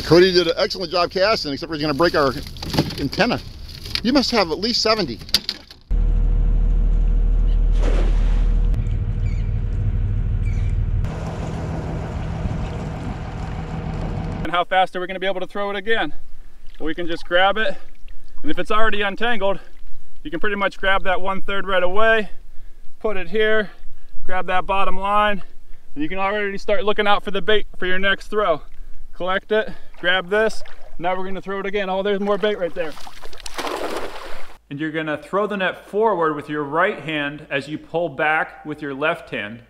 Cody did an excellent job casting, except for he's going to break our antenna. You must have at least 70. And how fast are we going to be able to throw it again? Well, we can just grab it, and if it's already untangled, you can pretty much grab that one third right away, put it here, grab that bottom line, and you can already start looking out for the bait for your next throw. Collect it, grab this, now we're gonna throw it again. Oh, there's more bait right there. And you're gonna throw the net forward with your right hand as you pull back with your left hand.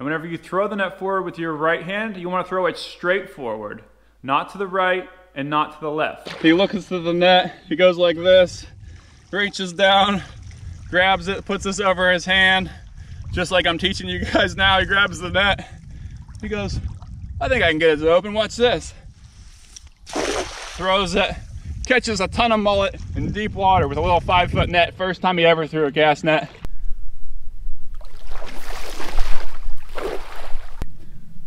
And whenever you throw the net forward with your right hand, you wanna throw it straight forward, not to the right and not to the left. He looks to the net, he goes like this, reaches down, grabs it, puts this over his hand, just like I'm teaching you guys now. He grabs the net. He goes, I think I can get it open. Watch this. Throws it, catches a ton of mullet in deep water with a little five foot net. First time he ever threw a cast net.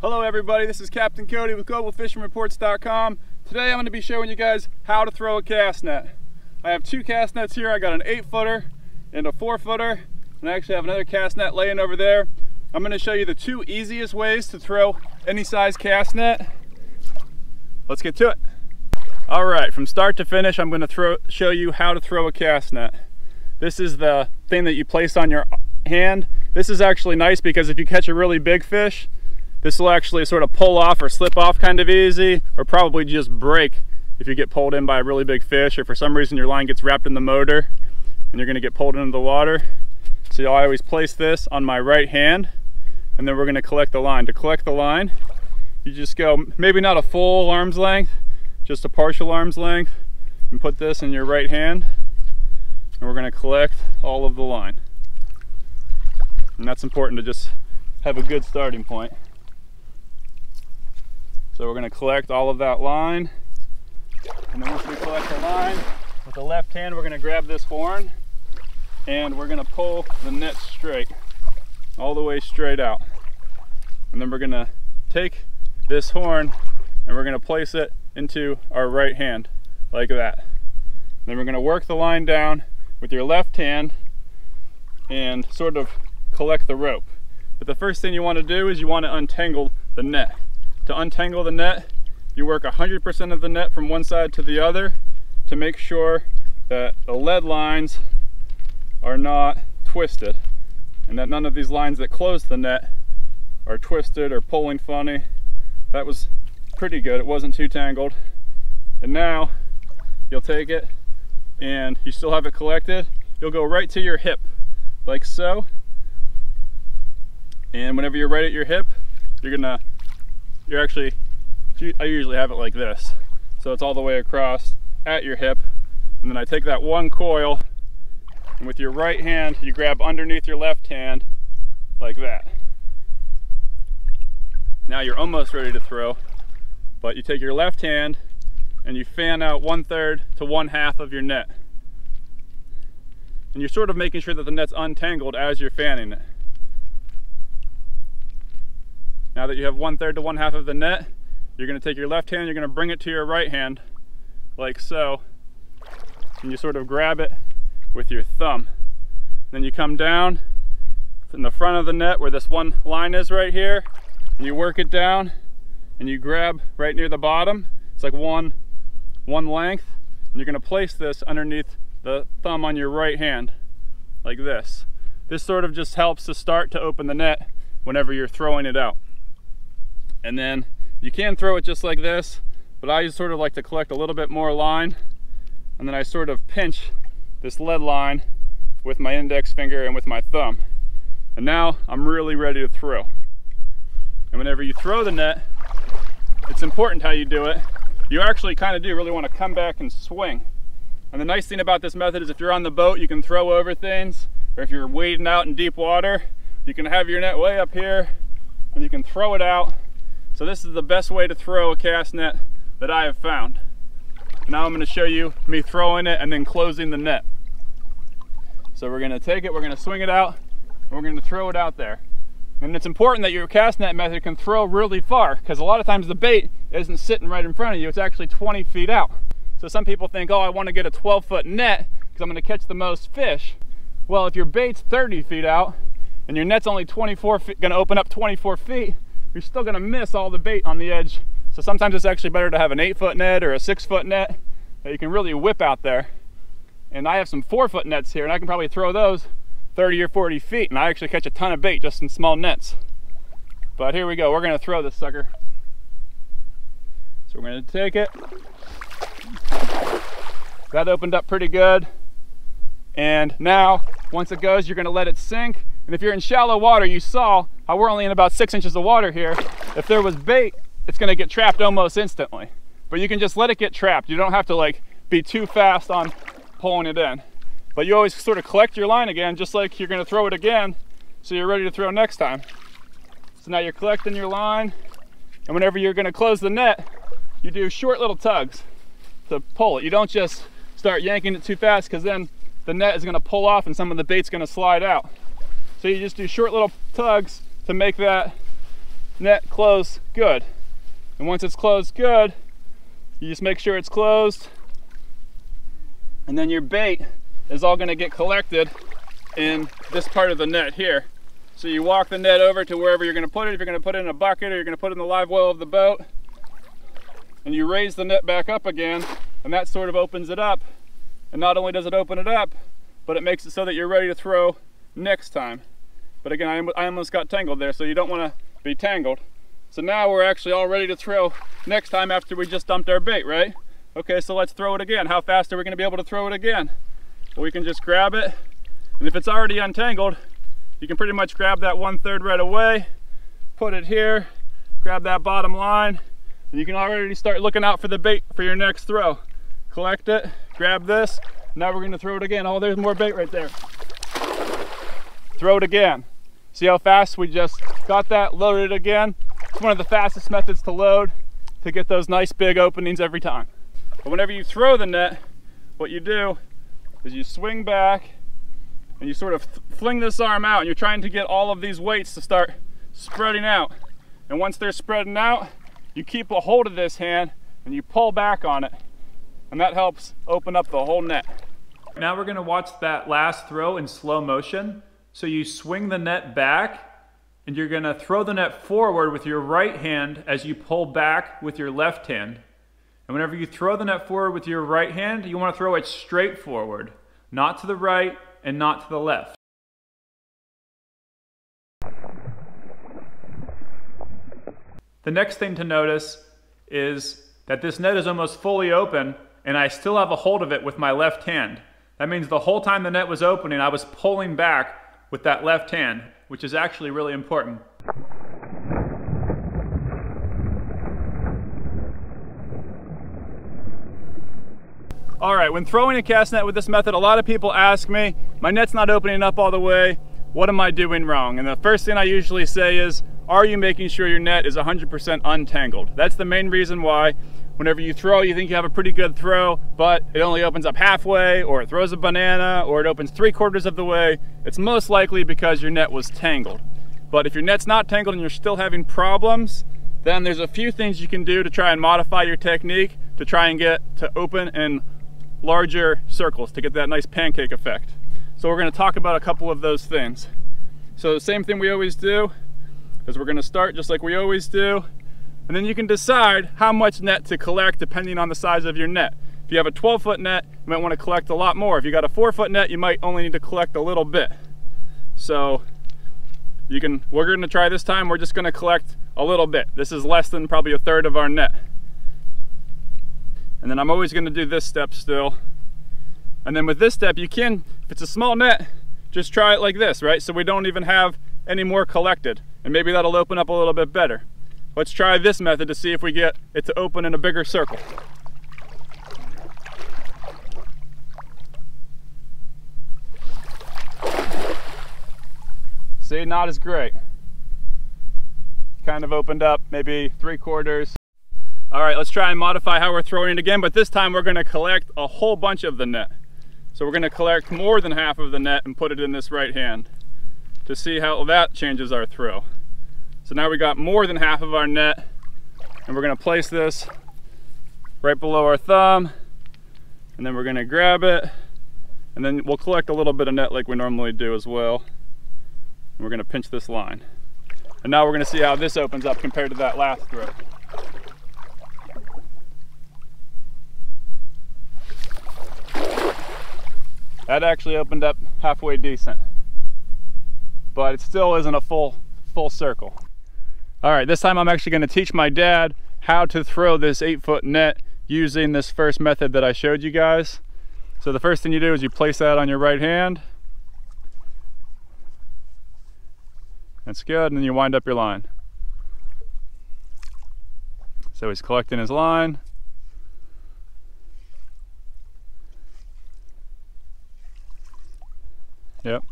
Hello everybody, this is Captain Cody with GlobalFishingReports.com. Today I'm going to be showing you guys how to throw a cast net. I have two cast nets here. I got an eight footer and a four footer. And I actually have another cast net laying over there. I'm going to show you the two easiest ways to throw any size cast net. Let's get to it. All right, from start to finish, I'm going to throw, show you how to throw a cast net. This is the thing that you place on your hand. This is actually nice because if you catch a really big fish, this will actually sort of pull off or slip off kind of easy, or probably just break if you get pulled in by a really big fish, or for some reason your line gets wrapped in the motor and you're gonna get pulled into the water. So I always place this on my right hand and then we're gonna collect the line. To collect the line, you just go, maybe not a full arm's length, just a partial arm's length and put this in your right hand and we're gonna collect all of the line. And that's important to just have a good starting point. So we're gonna collect all of that line and then once we collect the line, with the left hand we're gonna grab this horn and we're gonna pull the net straight, all the way straight out. And then we're gonna take this horn and we're gonna place it into our right hand, like that. Then we're gonna work the line down with your left hand and sort of collect the rope. But the first thing you wanna do is you wanna untangle the net. To untangle the net, you work 100% of the net from one side to the other to make sure that the lead lines are not twisted and that none of these lines that close the net are twisted or pulling funny. That was pretty good. It wasn't too tangled. And now you'll take it and you still have it collected. You'll go right to your hip like so. And whenever you're right at your hip, you're gonna, you're actually, I usually have it like this. So it's all the way across at your hip. And then I take that one coil and with your right hand, you grab underneath your left hand like that. Now you're almost ready to throw, but you take your left hand and you fan out one third to one half of your net. And you're sort of making sure that the net's untangled as you're fanning it. Now that you have one third to one half of the net, you're gonna take your left hand, you're gonna bring it to your right hand, like so. And you sort of grab it with your thumb. Then you come down in the front of the net where this one line is right here, and you work it down, and you grab right near the bottom. It's like one, one length, and you're gonna place this underneath the thumb on your right hand, like this. This sort of just helps to start to open the net whenever you're throwing it out. And then you can throw it just like this, but I sort of like to collect a little bit more line, and then I sort of pinch this lead line with my index finger and with my thumb. And now I'm really ready to throw. And whenever you throw the net, it's important how you do it. You actually kind of do really want to come back and swing. And the nice thing about this method is if you're on the boat, you can throw over things, or if you're wading out in deep water, you can have your net way up here and you can throw it out. So this is the best way to throw a cast net that I have found. Now I'm going to show you me throwing it and then closing the net. So we're gonna take it, we're gonna swing it out, we're gonna throw it out there. And it's important that your cast net method can throw really far because a lot of times the bait isn't sitting right in front of you, it's actually 20 feet out. So some people think, oh, I want to get a 12 foot net because I'm going to catch the most fish. Well, if your bait's 30 feet out and your net's only 24 feet, going to open up 24 feet, you're still going to miss all the bait on the edge. So sometimes it's actually better to have an eight foot net or a six foot net that you can really whip out there. And I have some four foot nets here and I can probably throw those 30 or 40 feet and I actually catch a ton of bait just in small nets. But here we go, we're gonna throw this sucker. So we're gonna take it. That opened up pretty good. And now, once it goes, you're gonna let it sink. And if you're in shallow water, you saw how we're only in about six inches of water here. If there was bait, it's gonna get trapped almost instantly. But you can just let it get trapped. You don't have to like be too fast on pulling it in. But you always sort of collect your line again, just like you're gonna throw it again, so you're ready to throw next time. So now you're collecting your line, and whenever you're gonna close the net, you do short little tugs to pull it. You don't just start yanking it too fast, because then the net is gonna pull off and some of the bait's gonna slide out. So you just do short little tugs to make that net close good. And once it's closed good, you just make sure it's closed, and then your bait is all gonna get collected in this part of the net here. So you walk the net over to wherever you're gonna put it. If you're gonna put it in a bucket or you're gonna put it in the live well of the boat, and you raise the net back up again, and that sort of opens it up. And not only does it open it up, but it makes it so that you're ready to throw next time. But again, I, I almost got tangled there, so you don't wanna be tangled. So now we're actually all ready to throw next time after we just dumped our bait, right? Okay, so let's throw it again. How fast are we gonna be able to throw it again? we can just grab it. And if it's already untangled, you can pretty much grab that one third right away, put it here, grab that bottom line, and you can already start looking out for the bait for your next throw. Collect it, grab this, now we're gonna throw it again. Oh, there's more bait right there. Throw it again. See how fast we just got that, loaded again. It's one of the fastest methods to load to get those nice big openings every time. But whenever you throw the net, what you do is you swing back and you sort of fling this arm out and you're trying to get all of these weights to start spreading out. And once they're spreading out, you keep a hold of this hand and you pull back on it. And that helps open up the whole net. Now we're gonna watch that last throw in slow motion. So you swing the net back and you're gonna throw the net forward with your right hand as you pull back with your left hand. And whenever you throw the net forward with your right hand, you want to throw it straight forward, not to the right and not to the left. The next thing to notice is that this net is almost fully open and I still have a hold of it with my left hand. That means the whole time the net was opening, I was pulling back with that left hand, which is actually really important. All right, when throwing a cast net with this method, a lot of people ask me, my net's not opening up all the way, what am I doing wrong? And the first thing I usually say is, are you making sure your net is 100% untangled? That's the main reason why whenever you throw, you think you have a pretty good throw, but it only opens up halfway, or it throws a banana, or it opens three quarters of the way. It's most likely because your net was tangled. But if your net's not tangled and you're still having problems, then there's a few things you can do to try and modify your technique to try and get to open and larger circles to get that nice pancake effect. So we're gonna talk about a couple of those things. So the same thing we always do is we're gonna start just like we always do, and then you can decide how much net to collect depending on the size of your net. If you have a 12 foot net, you might wanna collect a lot more. If you got a four foot net, you might only need to collect a little bit. So you can, we're gonna try this time, we're just gonna collect a little bit. This is less than probably a third of our net. And then I'm always gonna do this step still. And then with this step, you can, if it's a small net, just try it like this, right? So we don't even have any more collected. And maybe that'll open up a little bit better. Let's try this method to see if we get it to open in a bigger circle. See, not as great. Kind of opened up maybe three quarters. All right, let's try and modify how we're throwing it again, but this time we're gonna collect a whole bunch of the net. So we're gonna collect more than half of the net and put it in this right hand. to see how that changes our throw. So now we got more than half of our net and we're gonna place this right below our thumb and then we're gonna grab it and then we'll collect a little bit of net like we normally do as well. And we're gonna pinch this line. And now we're gonna see how this opens up compared to that last throw. That actually opened up halfway decent. But it still isn't a full, full circle. All right, this time I'm actually gonna teach my dad how to throw this eight foot net using this first method that I showed you guys. So the first thing you do is you place that on your right hand. That's good, and then you wind up your line. So he's collecting his line. Yep.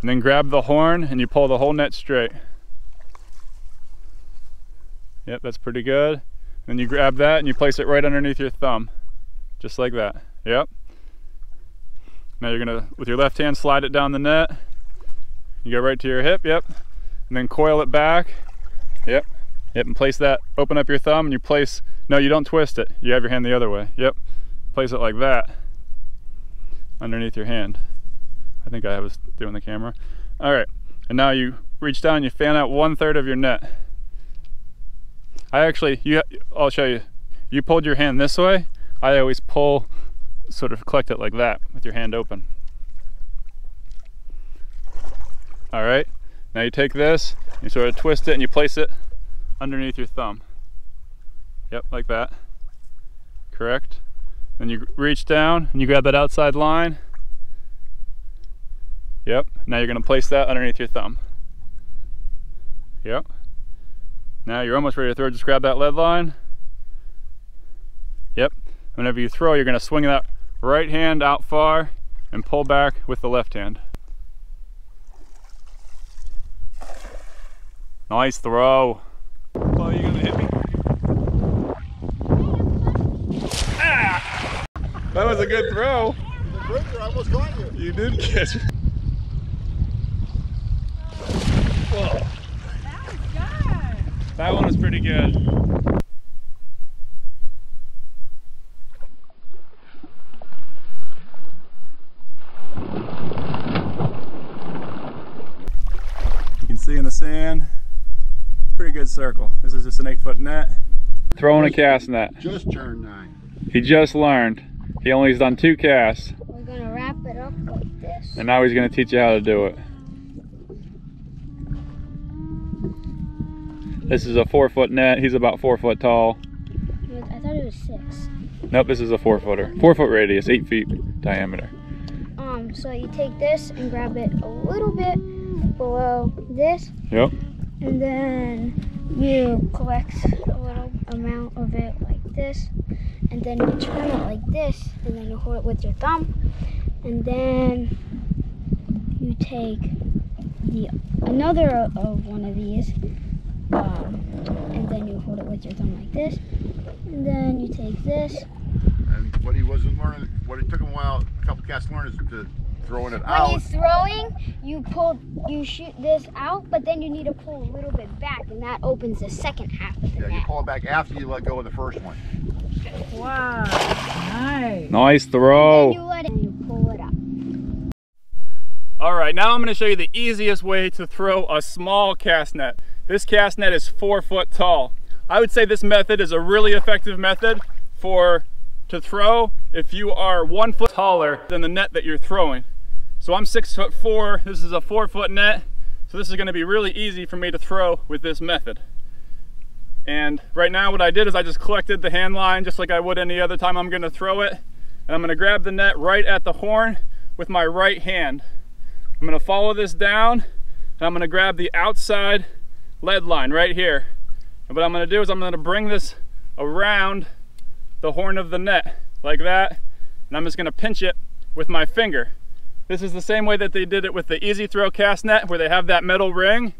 And then grab the horn and you pull the whole net straight. Yep, that's pretty good. Then you grab that and you place it right underneath your thumb. Just like that. Yep. Now you're gonna, with your left hand, slide it down the net. You go right to your hip, yep. And then coil it back. Yep. Yep, and place that, open up your thumb and you place, no, you don't twist it. You have your hand the other way. Yep. Place it like that underneath your hand. I think I was doing the camera. All right, and now you reach down and you fan out one third of your net. I actually, you, I'll show you. You pulled your hand this way. I always pull, sort of collect it like that with your hand open. All right, now you take this, you sort of twist it and you place it underneath your thumb. Yep, like that. Correct. Then you reach down and you grab that outside line Yep. Now you're going to place that underneath your thumb. Yep. Now you're almost ready to throw. Just grab that lead line. Yep. Whenever you throw, you're going to swing that right hand out far and pull back with the left hand. Nice throw. Oh, you gonna hit me? Ah! That was a good throw. The breaker almost got you. You did catch it. Whoa. That was good. That one was pretty good. You can see in the sand, pretty good circle. This is just an eight foot net. Throwing a cast net. Just turned nine. He just learned. He only has done two casts, We're gonna wrap it up like this. and now he's gonna teach you how to do it. This is a four foot net. He's about four foot tall. I thought it was six. Nope, this is a four footer. Four foot radius, eight feet diameter. Um, so you take this and grab it a little bit below this, Yep. and then you collect a little amount of it like this, and then you turn it like this, and then you hold it with your thumb, and then you take the another of one of these, um, and then you hold it with your thumb like this, and then you take this, And what he wasn't learning, what it took him a while, a couple casts to learn is to throwing it When out. you're throwing, you pull, you shoot this out, but then you need to pull a little bit back, and that opens the second half of the Yeah, you pull it back after you let go of the first one. Wow. Nice. Nice Then throw. you let it, and you pull it up. All right, now I'm gonna show you the easiest way to throw a small cast net. This cast net is four foot tall. I would say this method is a really effective method for to throw if you are one foot taller than the net that you're throwing. So I'm six foot four, this is a four foot net, so this is gonna be really easy for me to throw with this method. And right now what I did is I just collected the hand line just like I would any other time I'm gonna throw it. And I'm gonna grab the net right at the horn with my right hand. I'm gonna follow this down and I'm gonna grab the outside lead line right here. And what I'm gonna do is I'm gonna bring this around the horn of the net like that. And I'm just gonna pinch it with my finger. This is the same way that they did it with the easy throw cast net where they have that metal ring.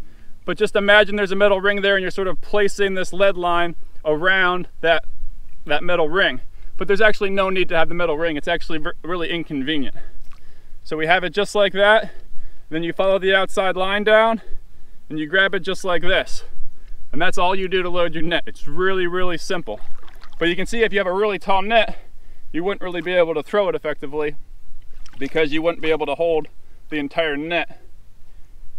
But just imagine there's a metal ring there and you're sort of placing this lead line around that, that metal ring. But there's actually no need to have the metal ring. It's actually really inconvenient. So we have it just like that. then you follow the outside line down and you grab it just like this. And that's all you do to load your net. It's really, really simple. But you can see if you have a really tall net, you wouldn't really be able to throw it effectively because you wouldn't be able to hold the entire net.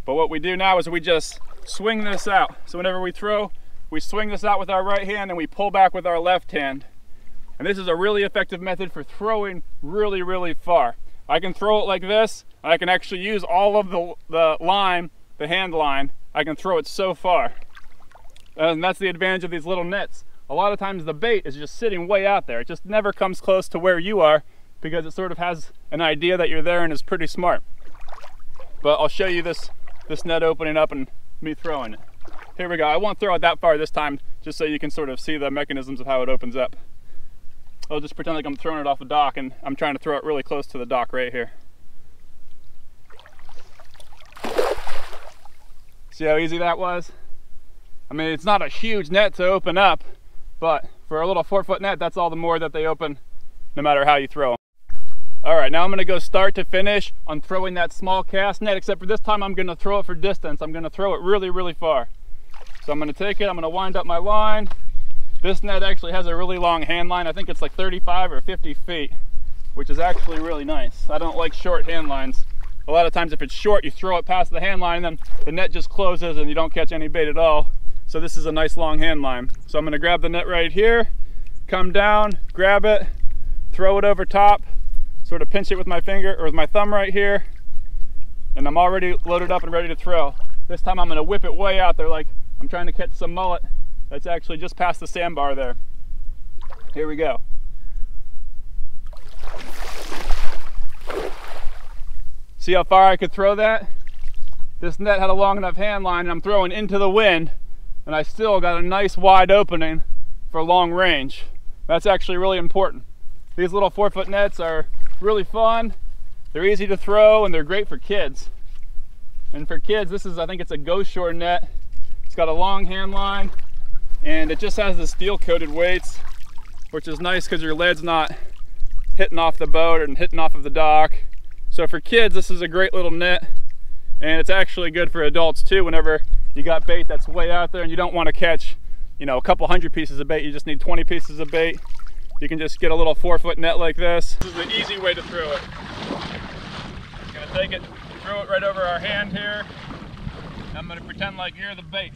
But what we do now is we just swing this out. So whenever we throw, we swing this out with our right hand and we pull back with our left hand. And this is a really effective method for throwing really, really far. I can throw it like this, I can actually use all of the, the line, the hand line, I can throw it so far. And that's the advantage of these little nets. A lot of times the bait is just sitting way out there. It just never comes close to where you are because it sort of has an idea that you're there and is pretty smart. But I'll show you this, this net opening up and me throwing it. Here we go. I won't throw it that far this time just so you can sort of see the mechanisms of how it opens up. I'll just pretend like I'm throwing it off the dock and I'm trying to throw it really close to the dock right here. See how easy that was? I mean, it's not a huge net to open up, but for a little four foot net, that's all the more that they open no matter how you throw them. All right, now I'm gonna go start to finish on throwing that small cast net, except for this time I'm gonna throw it for distance. I'm gonna throw it really, really far. So I'm gonna take it, I'm gonna wind up my line. This net actually has a really long hand line. I think it's like 35 or 50 feet, which is actually really nice. I don't like short hand lines. A lot of times if it's short, you throw it past the hand line, and then the net just closes and you don't catch any bait at all. So this is a nice long hand line. So I'm gonna grab the net right here, come down, grab it, throw it over top, sort of pinch it with my finger or with my thumb right here, and I'm already loaded up and ready to throw. This time I'm gonna whip it way out there like I'm trying to catch some mullet that's actually just past the sandbar there. Here we go. See how far I could throw that? This net had a long enough hand line and I'm throwing into the wind and I still got a nice wide opening for long range. That's actually really important. These little four foot nets are really fun. They're easy to throw and they're great for kids. And for kids, this is, I think it's a ghost shore net. It's got a long hand line and it just has the steel coated weights, which is nice because your lead's not hitting off the boat and hitting off of the dock. So for kids, this is a great little net and it's actually good for adults too. Whenever you got bait that's way out there and you don't want to catch you know a couple hundred pieces of bait you just need 20 pieces of bait. You can just get a little four foot net like this. This is the easy way to throw it. I'm gonna take it throw it right over our hand here. I'm gonna pretend like you're the bait.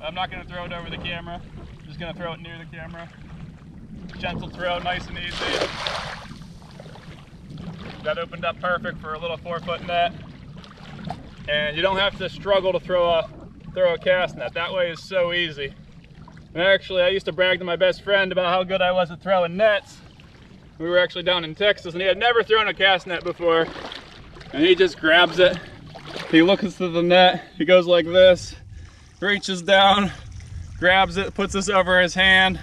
I'm not gonna throw it over the camera. I'm just gonna throw it near the camera. Gentle throw nice and easy that opened up perfect for a little four foot net and you don't have to struggle to throw a throw a cast net. That way is so easy. And actually, I used to brag to my best friend about how good I was at throwing nets. We were actually down in Texas and he had never thrown a cast net before. And he just grabs it. He looks to the net, he goes like this, reaches down, grabs it, puts this over his hand,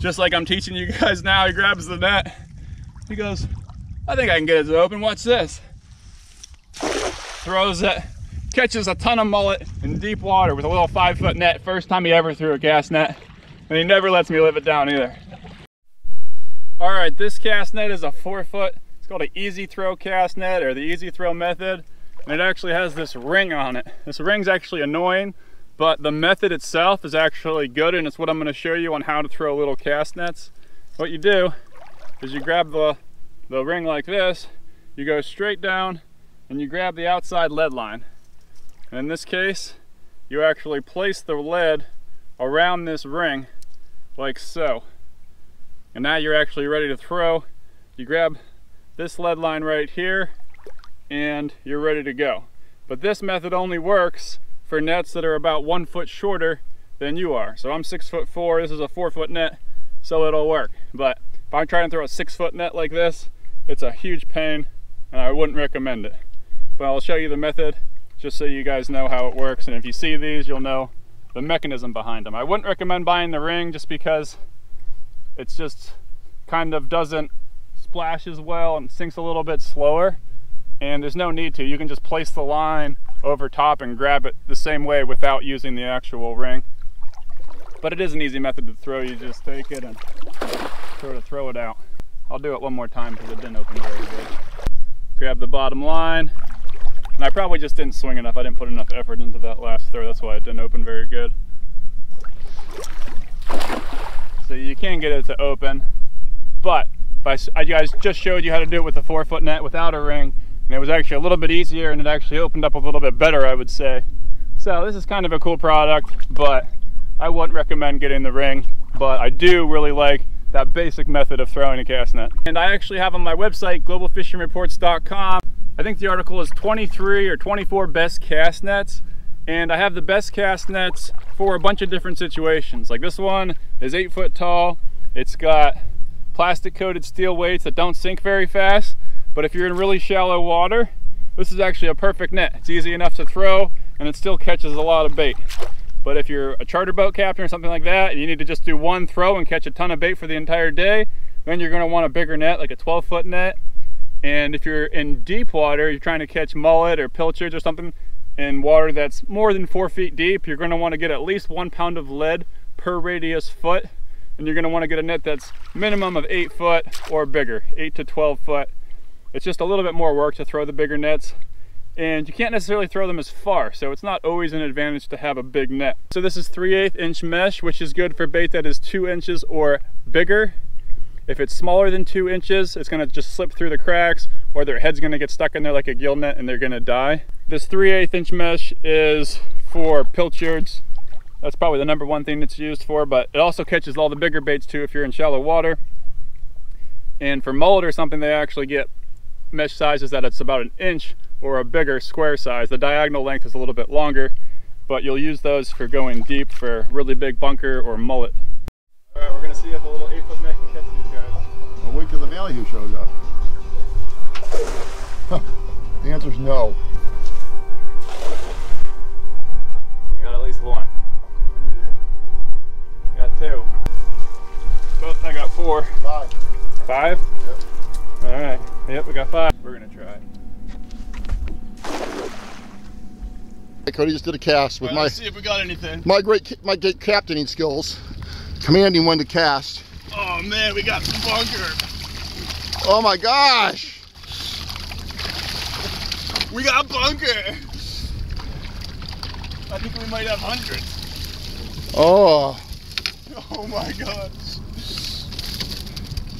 just like I'm teaching you guys now. He grabs the net. He goes, I think I can get it open. Watch this. Throws it, catches a ton of mullet in deep water with a little five foot net. First time he ever threw a cast net. And he never lets me live it down either. All right, this cast net is a four foot, it's called an easy throw cast net or the easy throw method. And it actually has this ring on it. This ring's actually annoying, but the method itself is actually good and it's what I'm gonna show you on how to throw little cast nets. What you do is you grab the, the ring like this, you go straight down and you grab the outside lead line. And in this case, you actually place the lead around this ring like so. And now you're actually ready to throw. You grab this lead line right here and you're ready to go. But this method only works for nets that are about one foot shorter than you are. So I'm six foot four, this is a four foot net, so it'll work. But if I'm trying to throw a six foot net like this, it's a huge pain and I wouldn't recommend it. But I'll show you the method just so you guys know how it works. And if you see these, you'll know the mechanism behind them. I wouldn't recommend buying the ring just because it's just kind of doesn't splash as well and sinks a little bit slower. And there's no need to. You can just place the line over top and grab it the same way without using the actual ring. But it is an easy method to throw. You just take it and sort of throw it out. I'll do it one more time because it didn't open very good. Grab the bottom line, And I probably just didn't swing enough. I didn't put enough effort into that last throw. That's why it didn't open very good. So you can get it to open, but I, I guys just showed you how to do it with a four foot net without a ring, and it was actually a little bit easier and it actually opened up a little bit better, I would say. So this is kind of a cool product, but I wouldn't recommend getting the ring, but I do really like that basic method of throwing a cast net. And I actually have on my website, globalfishingreports.com, I think the article is 23 or 24 best cast nets. And I have the best cast nets for a bunch of different situations. Like this one is eight foot tall. It's got plastic coated steel weights that don't sink very fast. But if you're in really shallow water, this is actually a perfect net. It's easy enough to throw and it still catches a lot of bait. But if you're a charter boat captain or something like that, and you need to just do one throw and catch a ton of bait for the entire day, then you're gonna want a bigger net, like a 12 foot net. And if you're in deep water, you're trying to catch mullet or pilchards or something in water that's more than four feet deep, you're gonna wanna get at least one pound of lead per radius foot. And you're gonna wanna get a net that's minimum of eight foot or bigger, eight to 12 foot. It's just a little bit more work to throw the bigger nets and you can't necessarily throw them as far so it's not always an advantage to have a big net. So this is 3 8 inch mesh which is good for bait that is two inches or bigger. If it's smaller than two inches it's going to just slip through the cracks or their head's going to get stuck in there like a gill net and they're going to die. This 3 8 inch mesh is for pilchards. That's probably the number one thing it's used for but it also catches all the bigger baits too if you're in shallow water. And for mullet or something they actually get mesh sizes that it's about an inch or a bigger square size. The diagonal length is a little bit longer, but you'll use those for going deep for really big bunker or mullet. Cody just did a cast with right, my let's see if we got anything. my great my great captaining skills, commanding when to cast. Oh man, we got some bunker. Oh my gosh! We got bunker. I think we might have hundreds. Oh, Oh my god.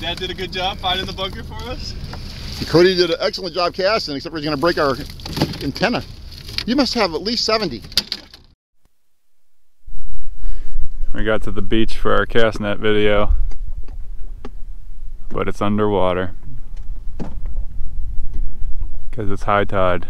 Dad did a good job finding the bunker for us. Cody did an excellent job casting, except for he's going to break our antenna. You must have at least 70. We got to the beach for our cast net video, but it's underwater because it's high tide.